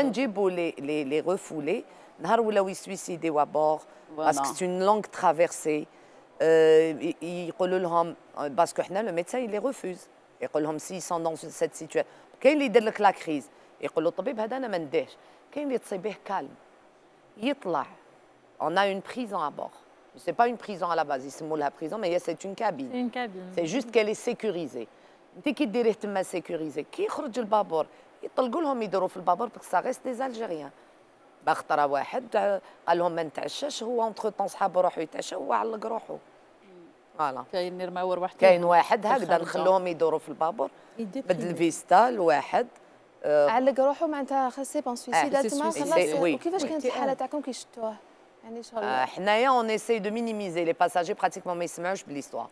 نجيبوا لي لي لي ريفولي نهار ولاو يسويسيديو ابور باسكو سي اون لونغ ترافيرسي يقولوا لهم باسكو حنا لو ميدسان لي ريفوز يقول لهم سي سون دون سيت سيتواسيون كاين اللي يدير لك لا كريز يقول له الطبيب هذا انا ما نديهش كاين اللي تصيبيه كالم يطلع on a une prison à bord c'est pas une prison à la base يسموا لها prison mais c'est une cabine C'est une cabine. c'est juste qu'elle est sécurisée انت كي ديريه تما سيكوريزي كي يخرج البابور يطلقوا لهم يديروا في البابور باسكو سا ريست دي الجيريان خطره واحد قال لهم ما نتعشاش هو اونتخ طون صحاب روحو يتعشى هو علق روحو فوالا. كاين نرماو رواحتي كاين واحد هكذا. نخلوهم يدوروا في البابور. بدل فيستا لواحد علق روحه معناتها خاص بون سويسيد آه، تما سي خلاص. سويسيد، وي. وكيفاش. كانت الحالة تاعكم؟ كي شفتوه يعني شغل آه، حنايا اون ايساي دو مينيميزي لي باساجي براتيكمون ما يسمعوش بليستوار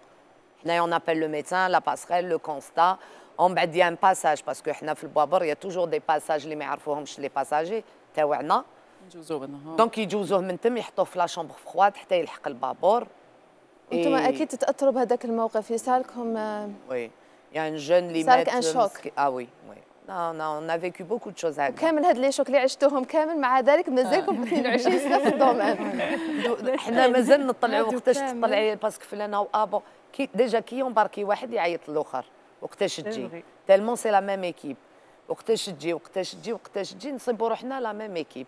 حنايا اون ابل لو ميدسان لا باسريل لو كونستا اون بعد يا ان باساج باسكو حنا في البابور يا توجور دي باساج اللي ما يعرفوهمش لي باساجي تاوعنا دونك يجوزوه من تم يحطوه في لا شومبر فخواد حتى يلحق البابور أنتم إي- أكيد تتأثروا بهذاك الموقف يسألكم آه، Ça avec limette. un choc. Ah oui, oui. Non, non, on a vécu beaucoup de choses à كامل هاد لي شوك اللي عشتوهم كامل مع ذلك مازالكم 22 سنه في الدومين حنا مازال نطلعوا وقتاش. تطلعي باسكو فلانة وابو كي ديجا كي يمباركي واحد يعيط للآخر وقتاش تجي. vrai. تالمون سي لا ميم ايكيب. وقتاش تجي وقتاش تجي وقتاش تجي نصيبوا روحنا لا ميم ايكيب.